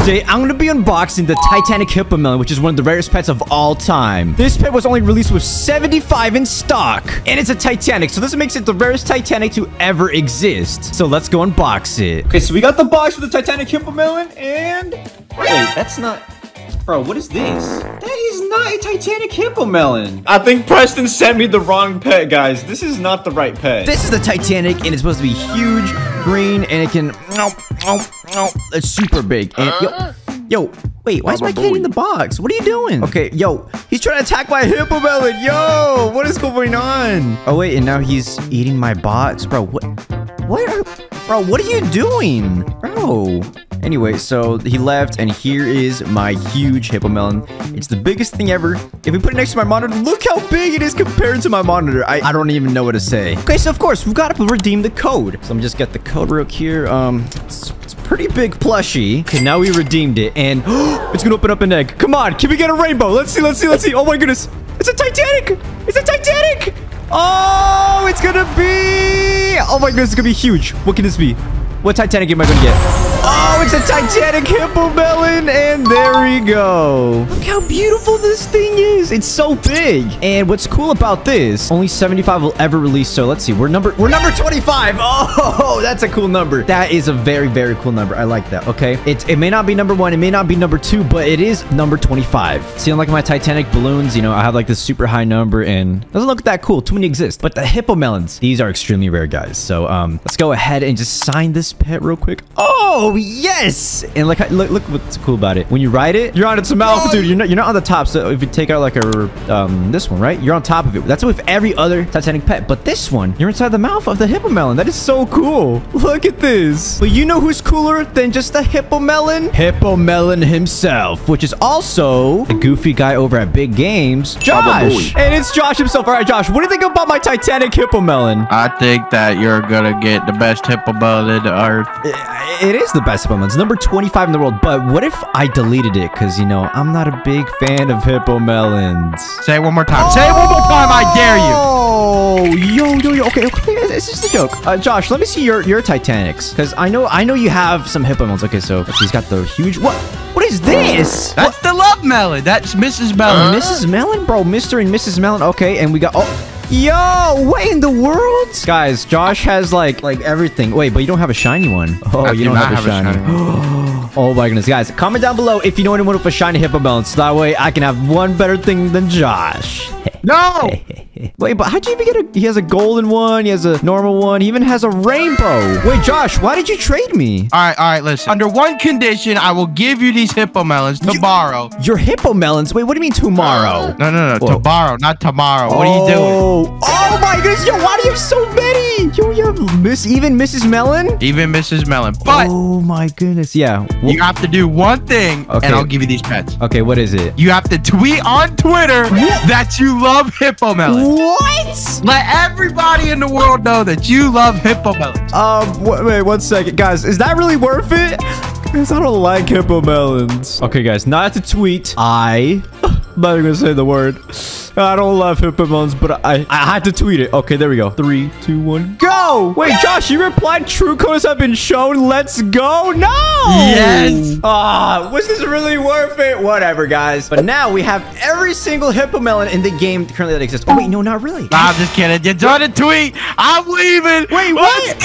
Today, I'm gonna be unboxing the Titanic Hippomelon, which is one of the rarest pets of all time. This pet was only released with 75 in stock, and it's a Titanic, so this makes it the rarest Titanic to ever exist. So let's go unbox it. Okay, so we got the box for the Titanic Hippomelon, and... Wait, that's not... Bro, what is this? That is not a Titanic hippo melon. I think Preston sent me the wrong pet, guys. This is not the right pet. This is the Titanic, and it's supposed to be huge, green, and it can... It's super big. And, yo, yo, wait, why is my cat in the box? What are you doing? Okay, yo, he's trying to attack my hippo melon. Yo, what is going on? Oh, wait, and now he's eating my box. Bro, what... What are... Bro, what are you doing? Bro... Anyway, so he left, and here is my huge hippo melon. It's the biggest thing ever. If we put it next to my monitor, look how big it is compared to my monitor. I, I don't even know what to say. Okay, so of course, we've got to redeem the code. So I'm just get the code real here. Um, it's, it's pretty big plushie. Okay, now we redeemed it, and it's gonna open up an egg. Come on, can we get a rainbow? Let's see, let's see, let's see. Oh my goodness, it's a Titanic! It's a Titanic! Oh, it's gonna be... Oh my goodness, it's gonna be huge. What can this be? What Titanic am I gonna get? Oh, it's a Titanic Hippomelon, and there we go. Look how beautiful this thing is. It's so big. And what's cool about this, only 75 will ever release. So let's see, we're number we're number 25. Oh, that's a cool number. That is a very, very cool number. I like that, okay? It, it may not be number one, it may not be number two, but it is number 25. See, unlike my Titanic balloons, you know, I have like this super high number and doesn't look that cool. Too many exist. But the Hippomelons, these are extremely rare, guys. So um, let's go ahead and just sign this pet real quick. Oh, yes! And look, look, look what's cool about it. When you ride it, you're on its mouth, dude. You're not, you're not on the top. So if you take out like a, um, this one, right? You're on top of it. That's with every other Titanic pet. But this one, you're inside the mouth of the Hippomelon. That is so cool. Look at this. But you know who's cooler than just the Hippomelon? Hippomelon himself, which is also the goofy guy over at Big Games, Josh. And it's Josh himself. All right, Josh, what do you think about my Titanic Hippomelon? I think that you're gonna get the best Hippomelon earth. It is the best Hippomelon. It's number 25 in the world. But what if I deleted it? Because, you know, I'm not a big fan of Hippo Melons. Say it one more time. Say it one more time. I dare you. Oh, yo, yo, yo. Okay, okay. It's just a joke. Uh, Josh, let me see your your Titanics, because I know I know you have some Hippo Melons. Okay, so he's got the huge. What? What is this? That's the love melon. That's Mrs. Melon. Mrs. Melon, bro. Mr. and Mrs. Melon. Okay, and we got. Oh. Yo, what in the world? Guys, Josh has like like everything. Wait, but you don't have a shiny one. Oh, I you do don't have not a have a shiny. shiny oh my goodness, guys. Comment down below if you know anyone with a shiny Hippomelon. So that way I can have one better thing than Josh. No. Wait, but how'd you even get a... He has a golden one. He has a normal one. He even has a rainbow. Wait, Josh, why did you trade me? All right, all right, listen. Under one condition, I will give you these hippo melons tomorrow. Your hippo melons? Wait, what do you mean tomorrow? No, no, no. Whoa. Tomorrow, not tomorrow. What are you doing? Oh, oh my goodness. Yo, why do you have so many? Yo, you have Miss, even Mrs. Melon? Even Mrs. Melon. But oh my goodness. Yeah. You have to do one thing, Okay. and I'll give you these pets. okay, what is it? You have to tweet on Twitter that you love Hippomelon. What? Let everybody in the world know that you love Hippomelons. Um, wh- wait, one second. Guys, is that really worth it? Guys, I don't like Hippo Melons. Okay, guys, not to tweet. I... I'm not even gonna say the word. I don't love Hippomelons, but I, I had to tweet it. Okay, there we go. Three, two, one, go! Wait, Josh, you replied true colors have been shown. Let's go. No! Yes. Ah, was this really worth it? Whatever, guys. But now we have every single Hippomelon in the game currently that exists. Oh, wait, no, not really. I'm just kidding. You done a tweet. I'm leaving. Wait, Let's what?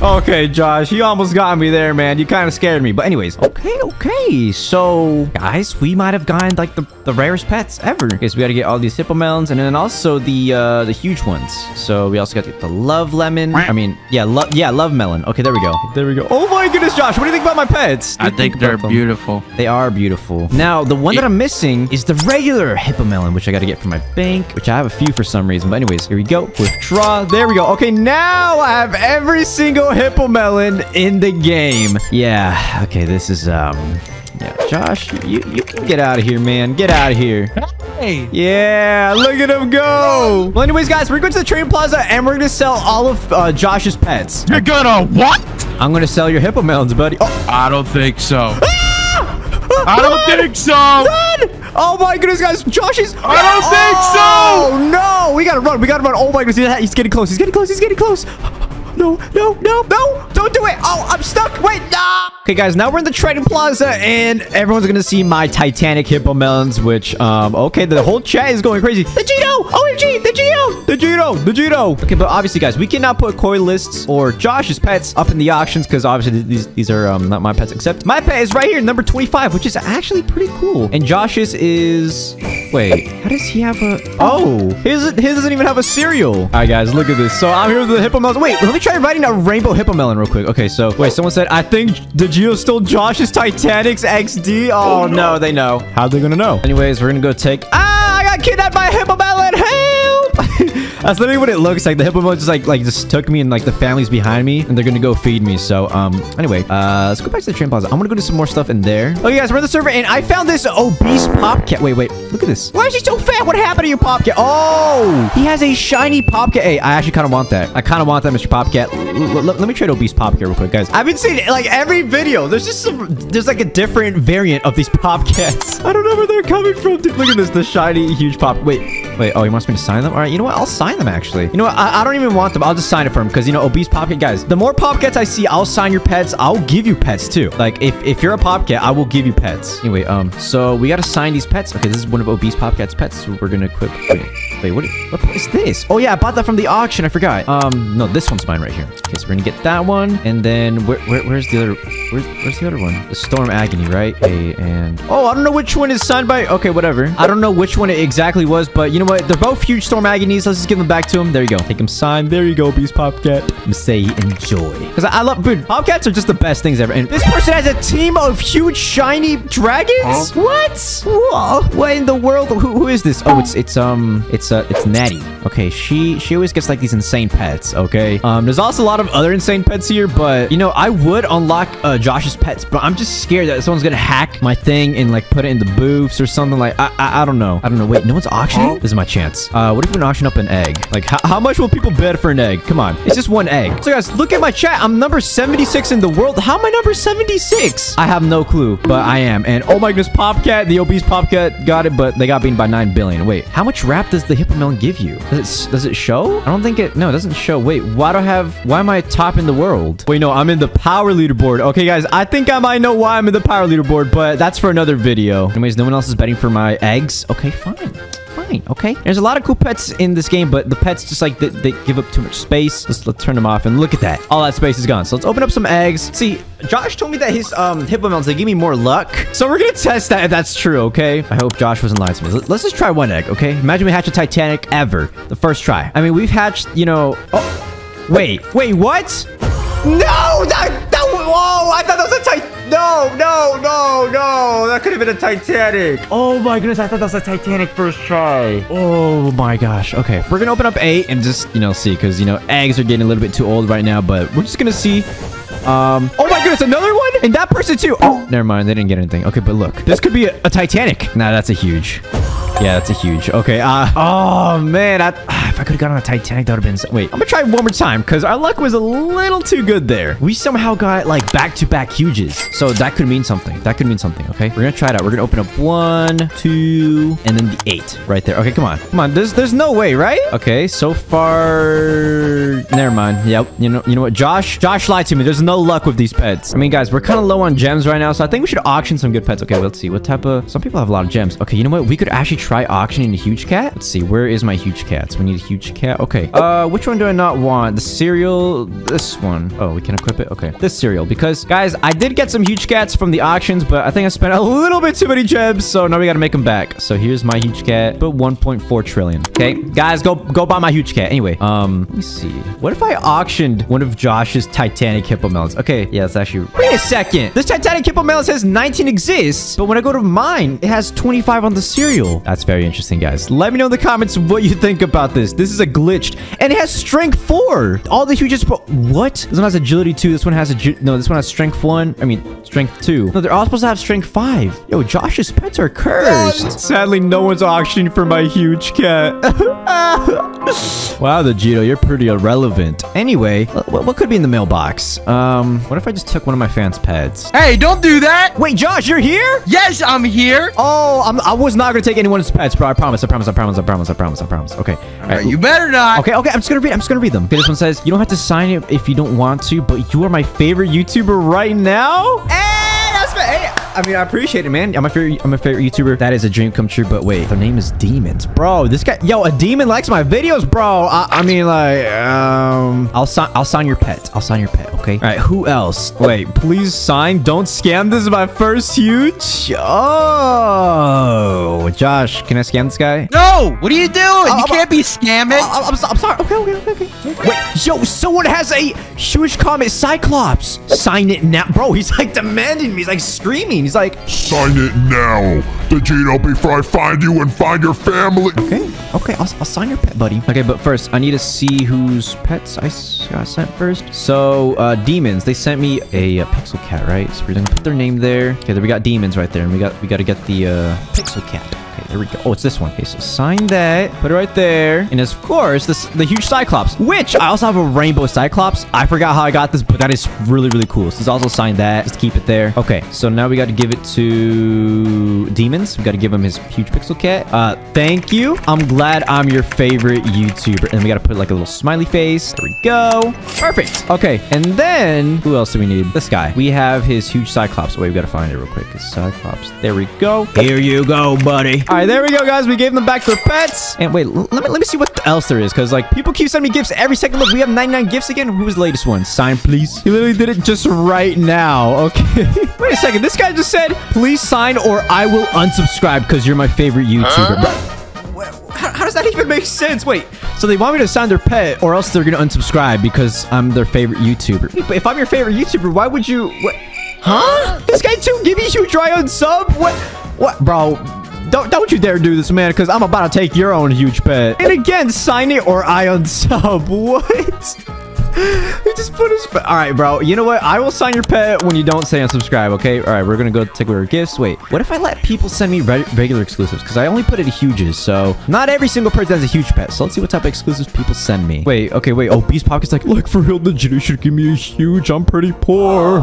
go. Okay, Josh, you almost got me there, man. You kind of scared me. But anyways, okay, okay. So, guys, we might have gotten like the, the rarest pets ever. Okay, so we got to get all these Hippomelons and then also the uh, the huge ones. So we also got to get the Love Lemon. I mean, yeah, love yeah, Love Melon. Okay, there we go. There we go. Oh my goodness, Josh, what do you think about my pets? I think they're them? beautiful. They are beautiful. Now, the one that I'm missing is the regular Hippomelon, which I got to get from my bank, which I have a few for some reason. But anyways, here we go. Withdraw. There we go. Okay, now I have every single Hippomelon in the game. Yeah. Okay, this is, um... Yeah, Josh, you, you can get out of here, man. Get out of here. Hey. Yeah, look at him go. Well, anyways, guys, we're going to the Trading Plaza and we're going to sell all of uh, Josh's pets. You're gonna what? I'm going to sell your hippo melons, buddy. Oh, I don't think so. Ah! I don't think so. Oh my goodness, guys. Josh is... I don't think so. Oh, no. We gotta run. We gotta run. Oh my goodness. He's getting close. He's getting close. He's getting close. No, no, no, no. Don't do it. Oh, I'm stuck. Wait, no. Okay, guys, now we're in the Trading Plaza, and everyone's gonna see my Titanic Hippo Melons, which, um, okay, the whole chat is going crazy. Digito! OMG! Digito! The Gito! Digito! Okay, but obviously, guys, we cannot put koi lists or Josh's pets up in the auctions, because obviously these, these are um, not my pets, except my pet is right here, number 25, which is actually pretty cool. And Josh's is... Wait, how does he have a... Oh, his, his doesn't even have a serial. All right, guys, look at this. So I'm here with the Hippo Melons. Wait, let me try writing a rainbow Hippo Melon real quick. Okay, so, wait, someone said, I think Digito stole Josh's Titanic's XD. Oh, no. no. they know. How are they gonna know? Anyways, we're gonna go take... Ah, I got kidnapped by a Hippo Melon. Help! That's literally what it looks like. The hippo just like like just took me and like the family's behind me and they're gonna go feed me. So um anyway, uh let's go back to the Trading Plaza. I'm gonna go do some more stuff in there. Okay guys, we're in the server and I found this obese popcat. Wait, wait, look at this. Why is he so fat? What happened to your popcat? Oh, he has a shiny popcat. Hey, I actually kind of want that. I kind of want that, Mr. Popcat. L let me trade obese popcat real quick, guys. I've been seeing like every video. There's just some there's like a different variant of these popcats. I don't know where they're coming from. Dude, look at this, the shiny huge pop. Wait, Wait, oh, he wants me to sign them? All right, you know what? I'll sign them, actually. You know what? I, I don't even want them. I'll just sign it for him because, you know, obese popcat guys, the more popcats I see, I'll sign your pets. I'll give you pets, too. Like, if, if you're a popcat, I will give you pets. Anyway, um, so we got to sign these pets. Okay, this is one of obese popcat's pets. So we're going to equip... wait, what, what is this? Oh, yeah, I bought that from the auction. I forgot. Um, no, this one's mine right here. Okay, so we're to get that one. And then where, where, where's the other... Where's, where's the other one? The Storm Agony, right? Okay, and... Oh, I don't know which one is signed by... Okay, whatever. I don't know which one it exactly was, but you know what? They're both huge Storm Agonies. Let's just give them back to him. There you go. Take him signed. There you go, Beast Popcat. Say enjoy. Because I, I, love, dude, Popcats are just the best things ever. And this person has a team of huge, shiny dragons? Huh? What? Whoa. What in the world? Who, who is this? Oh, it's, it's, um, it's, uh, it's Natty. Okay, she, she always gets, like, these insane pets, okay? Um, there's also a lot of other insane pets here, but, you know, I would unlock, uh, Josh's pets, but I'm just scared that someone's gonna hack my thing and, like, put it in the booths or something. Like, I, I, I don't know. I don't know. Wait, no one's auctioning? This is my chance. Uh, what if we auction up an egg? Like, how, how much will people bid for an egg? Come on. It's just one egg. So, guys, look at my chat. I'm number 76 in the world. How am I number 76? I have no clue, but I am. And, oh my goodness, Popcat, the obese Popcat got it, but they got beaten by 9 billion. Wait, how much rap does the Hippo Melon give you? Does it, does it show? I don't think it... No, it doesn't show. Wait, why do I have... Why am I top in the world? Wait, no, I'm in the power leaderboard. Okay, guys, I think I might know why I'm in the power leaderboard, but that's for another video. Anyways, no one else is betting for my eggs. Okay, fine fine, okay? There's a lot of cool pets in this game, but the pets just like, they, they give up too much space. Let's, let's turn them off and look at that. All that space is gone. So let's open up some eggs. See, Josh told me that his um hippo melons, they give me more luck. So we're gonna test that if that's true, okay? I hope Josh wasn't lying to me. Let's just try one egg, okay? Imagine we hatch a Titanic ever. The first try. I mean, we've hatched, you know... Oh, wait, wait, what? No! That, that, whoa! I thought that was a Titanic. No, no, no. That could have been a Titanic. Oh my goodness. I thought that was a Titanic first try. Oh my gosh. Okay. We're to open up eight and just, you know, see. Because, you know, eggs are getting a little bit too old right now. But we're just to see. Um, oh my goodness, another one? And that person too. Oh, never mind. They didn't get anything. Okay, but look. This could be a, a Titanic. Nah, that's a huge. Yeah, that's a huge. Okay. Uh, oh, man. I, uh, if I could have gotten a Titanic, that would have been... So, Wait, I'm going to try one more time because our luck was a little too good there. We somehow got like back-to-back -back huges. So that could mean something. That could mean something. Okay. We're going to try it out. We're going to open up one, two, and then the eight right there. Okay, come on. Come on. There's, there's no way, right? Okay. So far... Never mind. Yep. You know, you know what? Josh, Josh lied to me. There's no luck with these pets. I mean, guys, we're kind of low on gems right now. So I think we should auction some good pets. Okay, let's see. What type of... Some people have a lot of gems. Okay, you know what? We could actually try auctioning a huge cat. Let's see. Where is my huge cats? We need a huge cat. Okay. Uh, which one do I not want? The serial. This one. Oh, we can equip it. Okay. This serial. Because, guys, I did get some huge cats from the auctions, but I think I spent a little bit too many gems. So now we got to make them back. So here's my huge cat. But 1.4 trillion. Okay. Guys, go go buy my huge cat. Anyway, um, let me see. What if I auctioned one of Josh's Titanic Hippo melons? Okay. Yeah, that's actually... Wait a second. This Titanic Hippo melon says 19 exists, but when I go to mine, it has 25 on the serial. Very interesting, guys. Let me know in the comments what you think about this. This is a glitched. And it has strength 4. All the huge... What? This one has agility 2. This one has... a no, this one has strength 1. I mean, strength 2. No, they're all supposed to have strength 5. Yo, Josh's pets are cursed. Sadly, no one's auctioning for my huge cat. wow, Digito, you're pretty irrelevant. Anyway, what, what could be in the mailbox? Um, what if I just took one of my fans' pets? Hey, don't do that. Wait, Josh, you're here? Yes, I'm here. Oh, I'm, I was not going to take anyone's pets, bro. I promise. I promise. I promise. I promise. I promise. I promise. Okay. All uh, Alright, you better not. Okay, okay, I'm just gonna read. I'm just gonna read them. Okay, this one says you don't have to sign it if you don't want to, but you are my favorite YouTuber right now. Hey, that's my. Hey, eh, I mean, I appreciate it, man. I'm my favorite. I'm my favorite YouTuber. That is a dream come true. But wait, their name is Demons, bro. This guy, yo, a demon likes my videos, bro. I, I mean, like, um, I'll sign. I'll sign your pet. I'll sign your pet. Okay. All right. Who else? Wait, please sign. Don't scam. This is my first huge. Oh, Josh, can I scam this guy? No, what are you doing? I'm- you can't be scamming. I- I'm, so- I'm sorry. Okay, okay, okay, okay. Wait, yo, someone has a huge comment, Cyclops. Sign it now, bro. He's like demanding me. He's like screaming. He's like, Sign it now. Digito before I find you and find your family. okay, okay, I'll, I'll sign your pet, buddy. Okay, but first, I need to see whose pets I, got sent first. So, uh, demons. They sent me a, uh pixel cat, right? So we're gonna put their name there. Okay, then we got demons right there, and we got we got to get the uh, pixel cat. Okay, there we go. Oh, it's this one. Okay, so sign that. Put it right there. And of course, this the huge Cyclops, which I also have a rainbow Cyclops. I forgot how I got this, but that is really, really cool. So let's also sign that. Just keep it there. Okay, so now we got to give it to Demons. We got to give him his huge pixel cat. Uh, thank you. I'm glad I'm your favorite YouTuber. And we got to put like a little smiley face. There we go. Perfect. Okay, and then who else do we need? This guy. We have his huge Cyclops. Wait, we got to find it real quick. His Cyclops. There we go. Here you go, buddy. All right, there we go, guys. We gave them back their pets. And wait, let me let me see what else there is, because like people keep sending me gifts every second. Look, we have 99 gifts again. Who's the latest one? Sign, please. He literally did it just right now. Okay. wait a second. This guy just said, please sign or I will unsubscribe because you're my favorite YouTuber. Bro, wh- How, how does that even make sense? Wait, so they want me to sign their pet, or else they're gonna unsubscribe because I'm their favorite YouTuber. Wait, but if I'm your favorite YouTuber, why would you? What? Huh? This guy too? Give me you try on sub? What? What, bro? Don't don't you dare do this, man, because I'm about to take your own huge pet. And again, sign it or I unsub. What? He just put his pet. All right, bro. You know what? I will sign your pet when you don't say unsubscribe, okay? All right, we're going to go take away our gifts. Wait, what if I let people send me re regular exclusives? Because I only put it huges, so not every single person has a huge pet. So let's see what type of exclusives people send me. Wait, okay, wait. Oh, Beast Pocket's like, look, for real, the you should give me a huge. I'm pretty poor.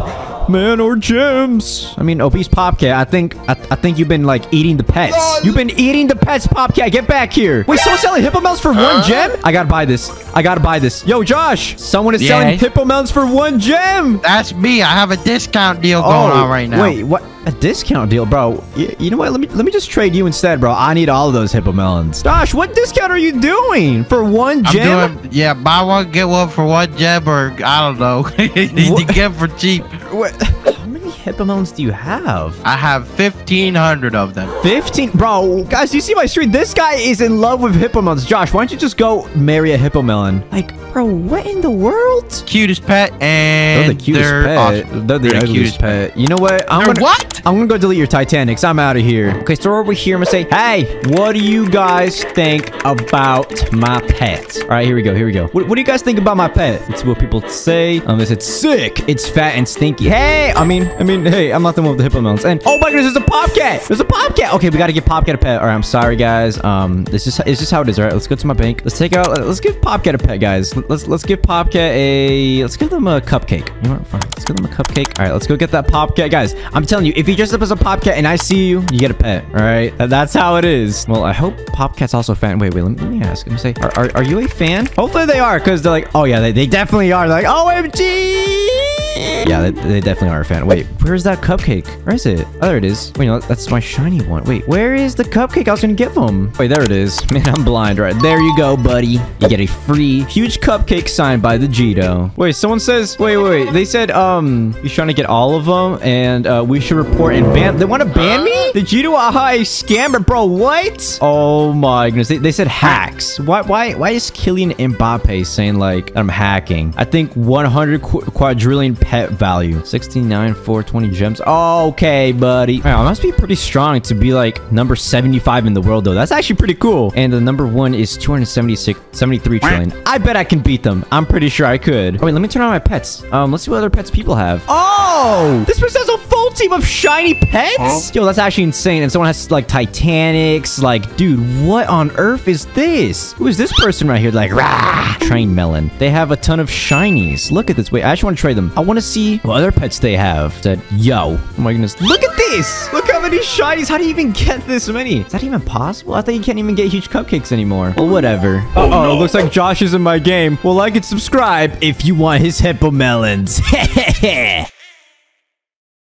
Man or gems. I mean, obese Popcat, I think I, I think you've been like eating the pets. You've been eating the pets, Popcat. Get back here. Wait, someone's selling hippo melons for one gem? I gotta buy this. I gotta buy this. Yo, Josh, someone is Yeah? selling hippo melons for one gem. That's me. I have a discount deal going oh, on right now. Oh, Wait, what? A discount deal, bro? Y- you know what? Let me let me just trade you instead, bro. I need all of those hippo melons. Josh, what discount are you doing for one I'm gem? doing, yeah, buy one, get one for one gem, or I don't know. you What? get for cheap. What? How many hippo melons do you have? I have 1,500 of them. 15 bro guys you see my stream this guy is in love with hippo melons josh why don't you just go marry a hippo melon like bro what in the world? Cutest pet, and they're the cutest they're pet. awesome. they're the They're ugliest pet. you know what? I'm They're gonna what? i'm gonna go delete your titanics. I'm out of here. Okay so over here i'm gonna say hey what do you guys think about my pet all right here we go here we go. What, what do you guys think about my pet? It's what people say. Um they said sick it's fat and stinky. Hey i mean i mean hey i'm not the one with the hippo melons and oh my goodness there's a popcat! There's a popcat! Okay we gotta give popcat a pet. All right i'm sorry guys. Um this is it's just how it is all right? Let's go to my bank. Let's take out let's give popcat a pet guys let's let's give popcat a let's give them a cupcake you know what fine let's give them a cupcake all right let's go get that popcat guys i'm telling you if you dress up as a popcat and i see you you get a pet all right that's how it is well i hope popcat's also a fan wait wait let me, let me ask let me say are, are, are you a fan hopefully they are because they're like oh yeah they, they definitely are they're like omg yeah, they, they definitely are a fan. Wait, where's that cupcake? Where is it? Oh, there it is. Wait, no, that's my shiny one. Wait, where is the cupcake I was gonna give them? Wait, there it is. Man, I'm blind. Right, there you go, buddy. You get a free huge cupcake signed by Digito. Wait, someone says, wait, wait, wait. They said, um, he's trying to get all of them, and uh, we should report and ban. They want to ban me? Digito aha scammer, bro. What? Oh my goodness. They, they said hacks. Why, why, why is Kylian Mbappe saying like I'm hacking? I think 100 qu quadrillion pet value. 69, 420 gems. Okay, buddy. Wow, I must be pretty strong to be like number 75 in the world, though. That's actually pretty cool. And the number one is 276, 73 trillion. I bet I can beat them. I'm pretty sure I could. Oh, wait, let me turn on my pets. Um, let's see what other pets people have. Oh, this person has a full team of shiny pets. Yo, that's actually insane. And someone has like Titanics. Like, dude, what on earth is this? Who is this person right here? Like, rah, train melon. They have a ton of shinies. Look at this. Wait, I actually want to trade them. I want to see what other pets they have. Said, yo, oh my goodness, look at this. Look how many shinies. How do you even get this many? Is that even possible? I thought you can't even get huge cupcakes anymore. Well, whatever. Oh, Uh-oh, no. looks like Josh is in my game. Well, like and subscribe if you want his hippo melons.